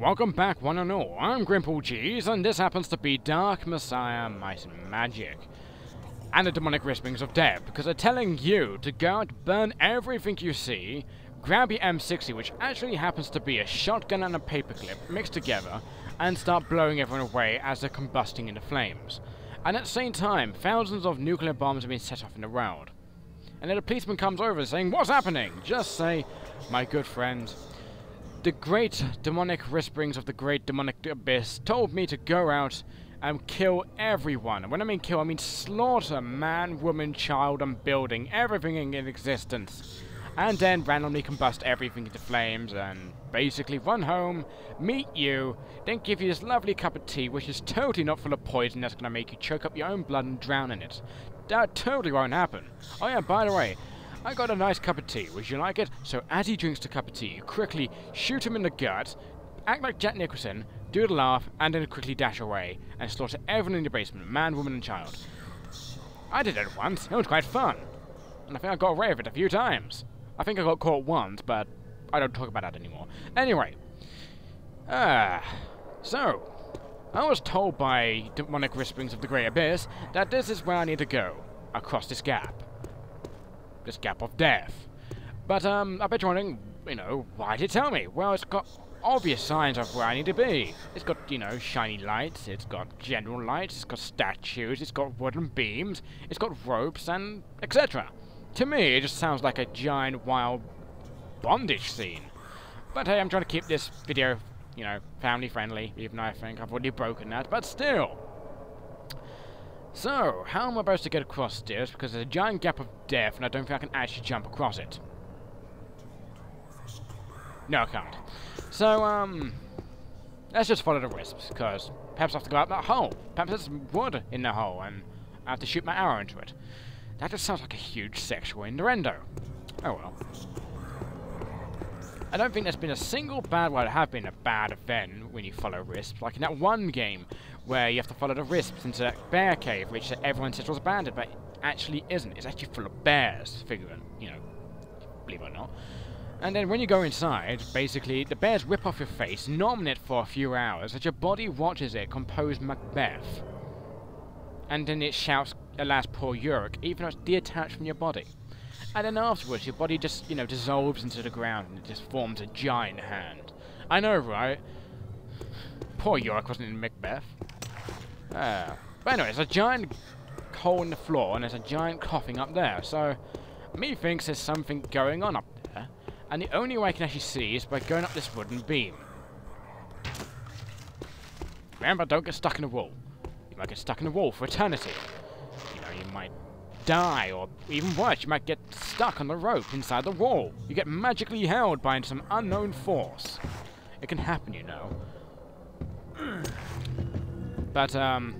Welcome back, one and all. I'm Grimpaul Cheese, and this happens to be Dark Messiah Might and Magic. And the Demonic Whisperings of Death, because they're telling you to go out, burn everything you see, grab your M60, which actually happens to be a shotgun and a paperclip mixed together, and start blowing everyone away as they're combusting into flames. And at the same time, thousands of nuclear bombs have been set off in the world. And then a policeman comes over saying, What's happening? Just say, My good friend, the great demonic whisperings of the great demonic abyss told me to go out and kill everyone. When I mean kill, I mean slaughter man, woman, child, and building, everything in existence. And then randomly combust everything into flames and basically run home, meet you, then give you this lovely cup of tea which is totally not full of poison that's going to make you choke up your own blood and drown in it. That totally won't happen. Oh yeah, by the way, I got a nice cup of tea. Would you like it? So as he drinks the cup of tea, you quickly shoot him in the gut, act like Jack Nicholson, do the laugh, and then quickly dash away and slaughter everyone in your basement, man, woman, and child. I did it once. It was quite fun. And I think I got away with it a few times. I think I got caught once, but I don't talk about that anymore. Anyway. Ah. so, I was told by demonic whisperings of the Grey Abyss that this is where I need to go. Across this gap this gap of death. But, um, I bet you're wondering, you know, why did it tell me? Well, it's got obvious signs of where I need to be. It's got, you know, shiny lights, it's got general lights, it's got statues, it's got wooden beams, it's got ropes, and etc. To me, it just sounds like a giant wild bondage scene. But hey, I'm trying to keep this video, you know, family friendly, even though I think I've already broken that, but still. So, how am I supposed to get across this? Because there's a giant gap of death, and I don't think I can actually jump across it. No, I can't. So, um... Let's just follow the wisps, because perhaps I have to go up that hole. Perhaps there's wood in the hole, and I have to shoot my arrow into it. That just sounds like a huge sexual innuendo. Oh well. I don't think there's been a single bad, well, there have been a bad event when you follow Wisps, like in that one game where you have to follow the Wisps into that bear cave, which everyone says was abandoned, but it actually isn't. It's actually full of bears, figuring, you know, believe it or not. And then when you go inside, basically, the bears rip off your face, it for a few hours, as your body watches it compose Macbeth. And then it shouts, alas poor Yorick, even though it's detached from your body. And then afterwards, your body just, you know, dissolves into the ground and it just forms a giant hand. I know, right? Poor Yorick wasn't in Macbeth. Ah. But anyway, there's a giant hole in the floor and there's a giant coughing up there. So, me thinks there's something going on up there. And the only way I can actually see is by going up this wooden beam. Remember, don't get stuck in a wall. You might get stuck in a wall for eternity. You know, you might die, or even worse, you might get stuck on the rope inside the wall. You get magically held by some unknown force. It can happen, you know. But, um,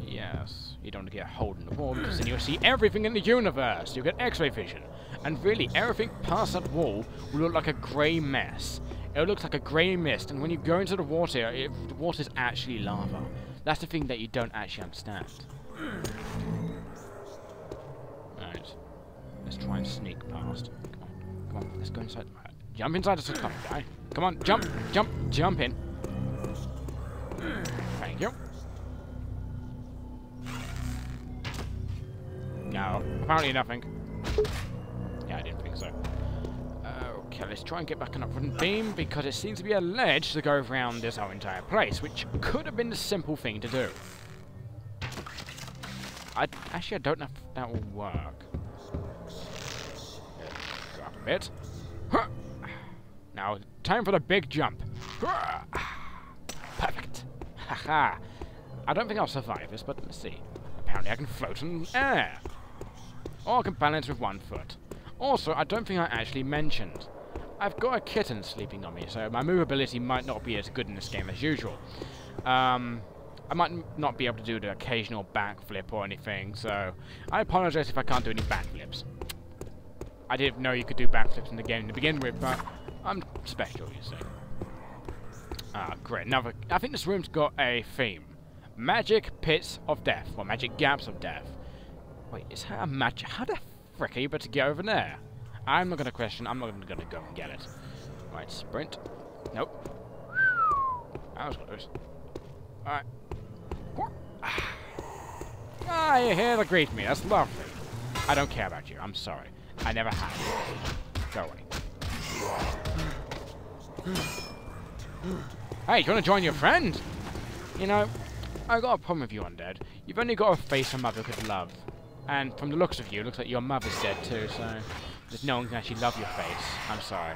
yes, you don't get a hold in the wall because then you'll see everything in the universe. You'll get x-ray vision. And really, everything past that wall will look like a grey mess. It looks like a grey mist, and when you go into the water, it, the water's actually lava. That's the thing that you don't actually understand. Let's try and sneak past. Come on, come on, let's go inside. Jump inside the come guy. Come on, jump, jump, jump in. Thank you. No, apparently nothing. Yeah, I didn't think so. Okay, let's try and get back on that wooden beam, because it seems to be a ledge to go around this whole entire place, which could have been the simple thing to do. I Actually, I don't know if that will work bit. Now, time for the big jump. Perfect. Haha. I don't think I'll survive this, but let's see. Apparently I can float in air. Or I can balance with one foot. Also, I don't think I actually mentioned. I've got a kitten sleeping on me, so my movability might not be as good in this game as usual. Um, I might not be able to do the occasional backflip or anything, so I apologize if I can't do any backflips. I didn't know you could do backflips in the game to begin with, but I'm special, you see. Ah, great. Now, I think this room's got a theme. Magic Pits of Death, or Magic Gaps of Death. Wait, is that a magic? How the frick are you about to get over there? I'm not to question, I'm not going to go and get it. Right, sprint. Nope. That was close. Alright. Ah, you're here to greet me. That's lovely. I don't care about you. I'm sorry. I never have. Go away. Hey, you want to join your friend? You know, I got a problem with you, Undead. You've only got a face a mother could love. And from the looks of you, it looks like your mother's dead too, so... Just no one can actually love your face. I'm sorry.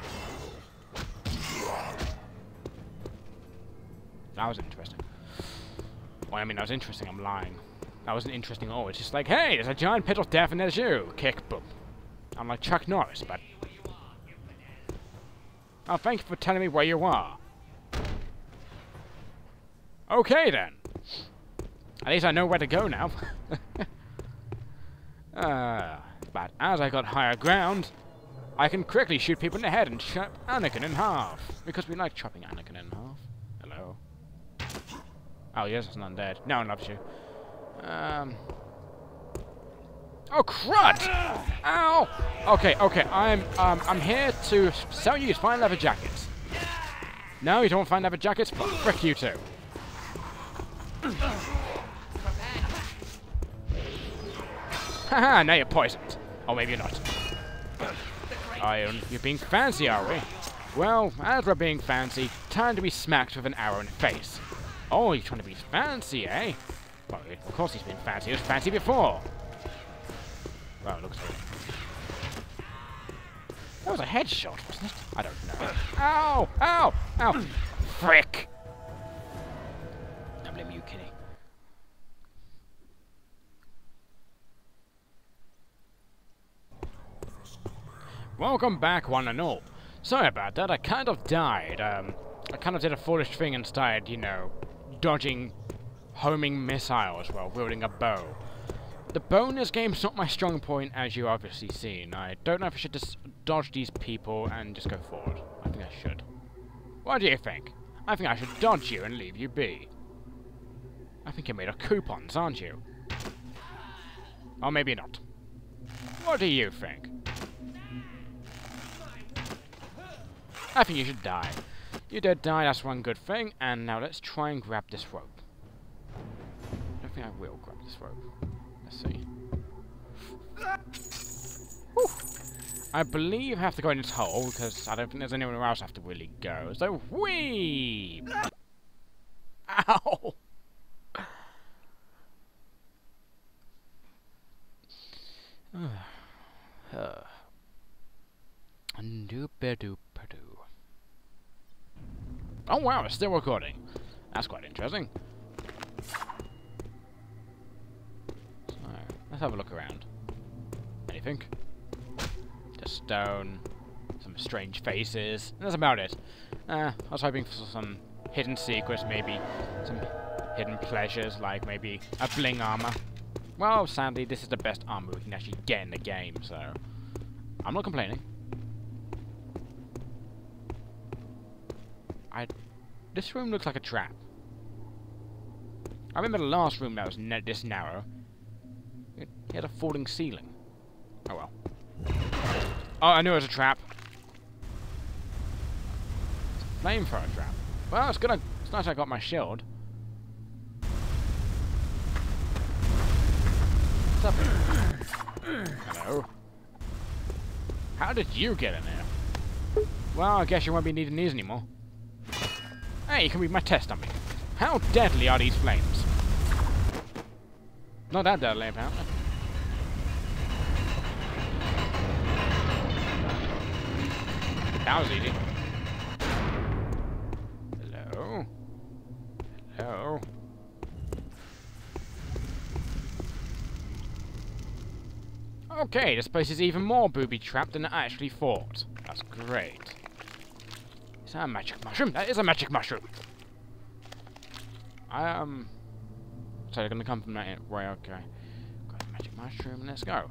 That was interesting. Well, I mean, that was interesting. I'm lying. That wasn't interesting at all. It's just like, hey, there's a giant pit of death and there's you. Kick, boom. I'm like Chuck Norris, but... Oh, thank you for telling me where you are. Okay, then. At least I know where to go now. uh, but as I got higher ground, I can quickly shoot people in the head and chop Anakin in half. Because we like chopping Anakin in half. Hello. Oh, yes, it's not dead. No one loves you. Um. Oh, crud! Ow! Okay, okay, I'm, um, I'm here to sell you fine leather jackets. No, you don't want fine leather jackets? But Frick you too. Haha, now you're poisoned. Or maybe you're not. Iron, you're being fancy, are we? Well, as we're being fancy, time to be smacked with an arrow in the face. Oh, you're trying to be fancy, eh? Well, of course he's been fancy. He was fancy before. It looks That was a headshot, wasn't it? I don't know. Ow! Ow! Ow! Frick! Blame you, Kitty. Welcome back, one and all. Sorry about that, I kind of died. Um, I kind of did a foolish thing and started, you know, dodging homing missiles while wielding a bow. The bonus game's not my strong point, as you obviously seen. I don't know if I should just dodge these people and just go forward. I think I should. What do you think? I think I should dodge you and leave you be. I think you're made of coupons, aren't you? Or maybe not. What do you think? I think you should die. You did die, that's one good thing, and now let's try and grab this rope. I don't think I will grab this rope. See. Whew. I believe I have to go in this hole, because I don't think there's anywhere else I have to really go. So, whee! Ow! Oh wow, it's still recording. That's quite interesting. Have a look around. Anything? Just stone, some strange faces, that's about it. Uh, I was hoping for some hidden secrets, maybe some hidden pleasures, like maybe a bling armor. Well, sadly, this is the best armor we can actually get in the game, so I'm not complaining. I... This room looks like a trap. I remember the last room that was this narrow. It had a falling ceiling. Oh well. Oh, I knew it was a trap. flame Flamethrower trap. Well, it's gonna. It's nice I got my shield. What's up? Hello. How did you get in there? Well, I guess you won't be needing these anymore. Hey, you can read my test on me. How deadly are these flames? Not that deadly, apparently. That was easy. Hello? Hello? Okay, this place is even more booby-trapped than I actually thought. That's great. Is that a magic mushroom? That is a magic mushroom! I, um... So they're gonna come from that way, okay. Got a magic mushroom, let's go.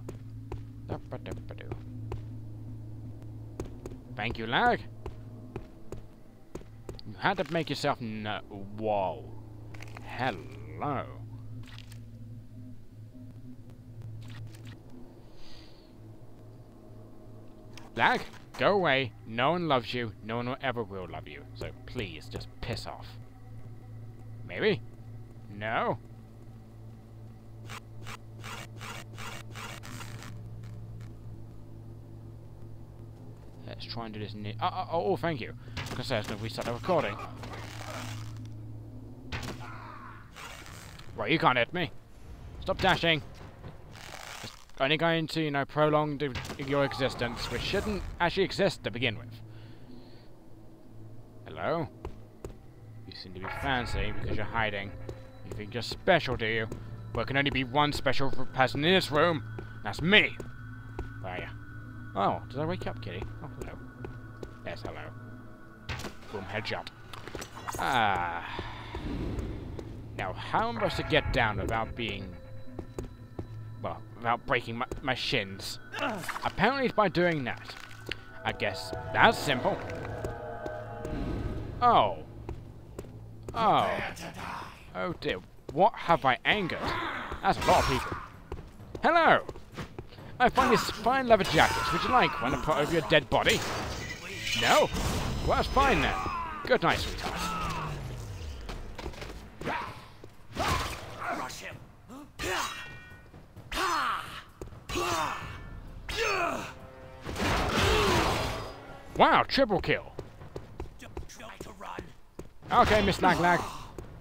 Thank you, lag. You had to make yourself no- Whoa. Hello. Lag? Go away. No one loves you. No one ever will love you. So please, just piss off. Maybe? No? Let's try and do this near... Oh, oh, oh, thank you. I was going to to restart the recording. Right, you can't hit me. Stop dashing. It's only going to, you know, prolong your existence, which shouldn't actually exist to begin with. Hello? You seem to be fancy because you're hiding. You think you're special, do you? Well, there can only be one special person in this room. That's me. Where are you? Oh, did I wake up, kitty? Oh, hello. Yes, hello. Boom, headshot. Ah. Now, how am I supposed to get down without being... Well, without breaking my, my shins? Apparently it's by doing that. I guess that's simple. Oh. Oh. Oh dear. What have I angered? That's a lot of people. Hello! I find this fine leather jacket. Would you like one to put over your dead body? No? Well, that's fine then. Good night, sweetheart. Wow, triple kill. Okay, Miss Laglag.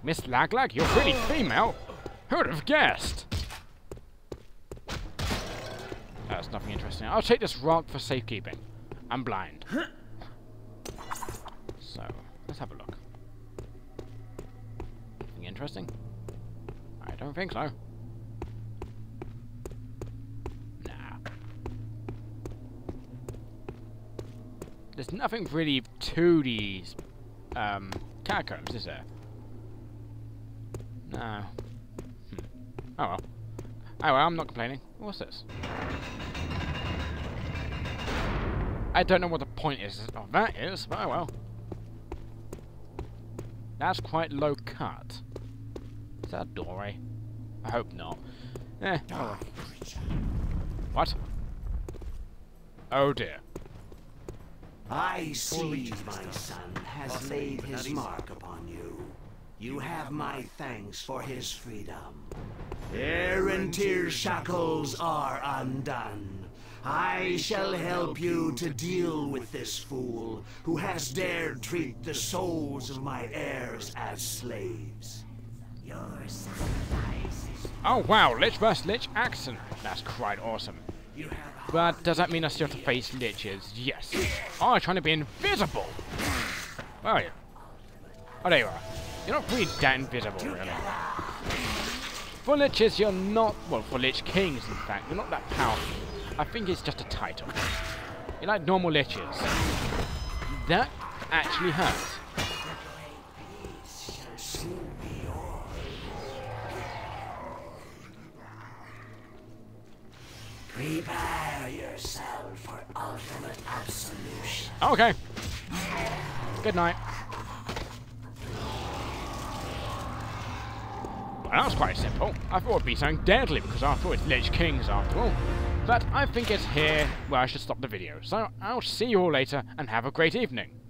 Miss Laglag, you're pretty female. Who'd have guessed? That's nothing interesting. I'll take this rock for safekeeping. I'm blind. So, let's have a look. Anything interesting? I don't think so. Nah. There's nothing really to these um, catacombs, is there? No. Hmm. Oh well. Oh well, I'm not complaining. What's this? I don't know what the point is of that is, but oh well. That's quite low cut. Is that a doorway? I hope not. Eh, oh. What? Oh dear. I see my son has laid his mark upon you. You have my thanks for his freedom. Arantir's shackles are undone. I shall help you to deal with this fool who has dared treat the souls of my heirs as slaves. Your sacrifice Oh wow, Lich vs Lich action. That's quite awesome. But does that mean I still have to face Liches? Yes. Oh, I'm trying to be invisible. Where are you? Oh, there you are. You're not really that invisible, really. For Liches, you're not... Well, for Lich Kings, in fact, you're not that powerful. I think it's just a title. You're like normal Liches. That actually hurts. shall soon be yours. Prepare yourself for ultimate absolution. Okay. Good night. Well, that was quite simple. I thought it'd be something deadly because after all, it's Lich Kings after all. But I think it's here where I should stop the video. So I'll see you all later and have a great evening.